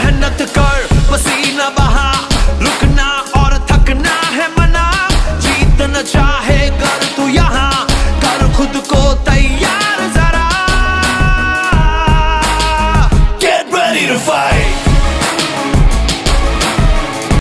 मेहनत कर